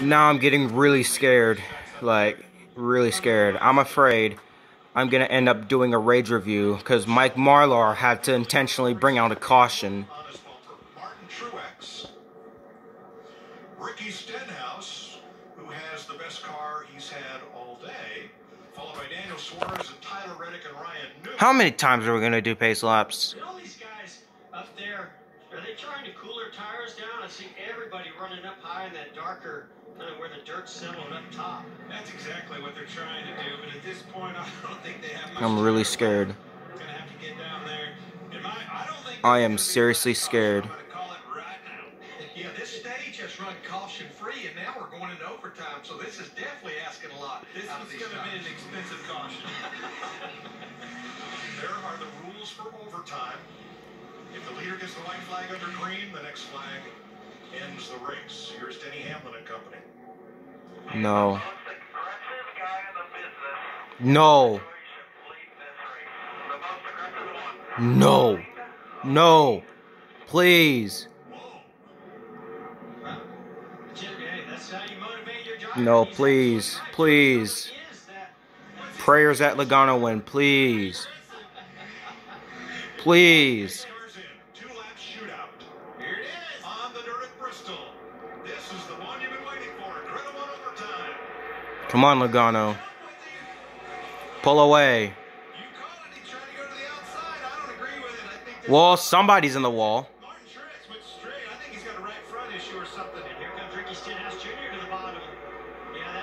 Now I'm getting really scared. Like, really scared. I'm afraid I'm going to end up doing a rage review because Mike Marlar had to intentionally bring out a caution. Ricky Stenhouse, who has the best car he's had all day, followed by Daniel Suarez and Tyler Reddick and Ryan Newman. How many times are we going to do pace laps? You know these guys up there, are they trying to cool their tires down? I see everybody running up high in that darker, kind of where the dirt's settled up top. That's exactly what they're trying to do, but at this point, I don't think they have much I'm really scared. Gonna have to get down there. In I don't think I am seriously scared. Call it right now. Yeah, this stage has run caution free, and now we're going into overtime, so this is definitely asking a lot. This out is going to be an expensive caution. there are the rules for overtime. If the leader gets the white flag under green, the next flag ends the race. Here's Denny Hamlin and company. No. Most aggressive guy in the business. No. We should lead this race. The most aggressive one. No. No. Please. Wow. Jim, hey, that's how you motivate your driver. No, please. Please. He is that- Prayers at Logano win, please. Please.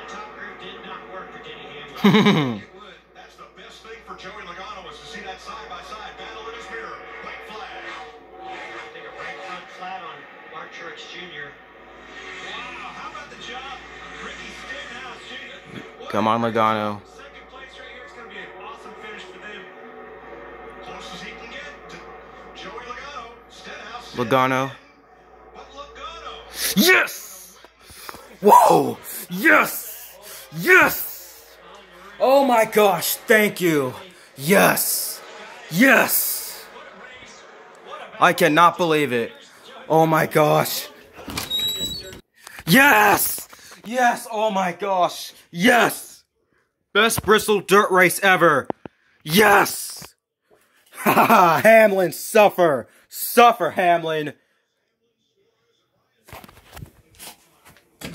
Top on, did not work for Denny Hamlin. It would. That's the best thing for Joey Logano is to see that side by side battle in his mirror. White flag. Take a right front flat on Martin Truex Jr. Come on, Logano. Logano. Yes! Whoa! Yes! Yes! Oh my gosh, thank you. Yes! Yes! I cannot believe it. Oh my gosh. Yes! Yes! Oh my gosh. Yes! Best Bristol dirt race ever. Yes! Haha, Hamlin, suffer. Suffer, Hamlin. Byron,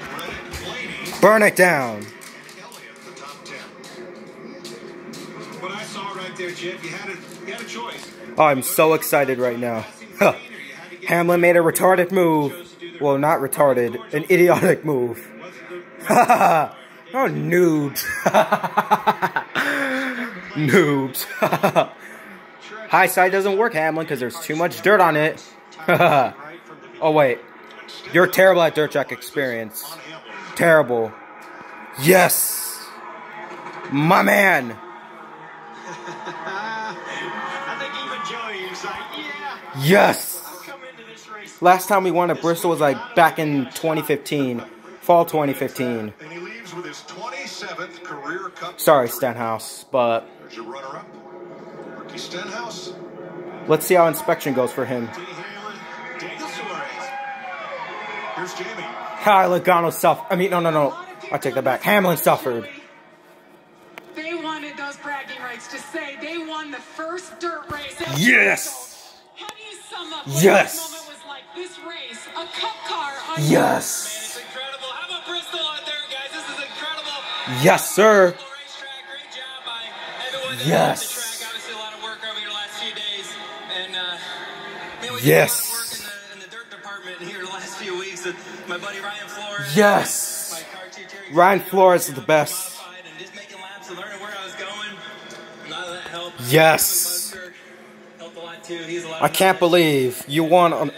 Reddick, Blaney, Burn it down. Elliott, the top ten. What I saw right there, Jeff, you had a, you had a choice. Oh, I'm so excited right now. Huh. Hamlin made a retarded move. Well, not retarded, an idiotic move. oh, noobs. noobs. High side doesn't work, Hamlin, because there's too much dirt on it. oh, wait. You're terrible at dirt track experience. Terrible. Yes. My man. I think even Joey was like, yeah, Yes. I'll come into this race. Last time we won at Bristol was like back in 2015. Fall 2015. And he leaves with his 27th career cup. Sorry, Stenhouse, but There's your runner-up. Ricky Stenhouse. let's see how inspection goes for him. Denny Hamlin. Daniel Suarez. Here's Jamie. Hi, Logano suffered. I mean, no, no, no. I take that back. Hamlin suffered. They wanted those bragging rights to say they won the first dirt race. Yes. How do you sum up what Yes. Yes. It's incredible. How about Bristol out there, guys? This is incredible. Yes, sir. Racetrack, great job by everyone that Yes. did the track. Obviously, a lot of work over here the last few days, and uh, man, Yes. did a lot of work in the, in the dirt department here the last few weeks with my buddy Ryan Flores. Yes. My car chief, Terry Ryan Flores is the best. modified And just making laps and learning where I was going. A lot of that helped. Yes. Helped a lot too. He's a lot I can't believe you won on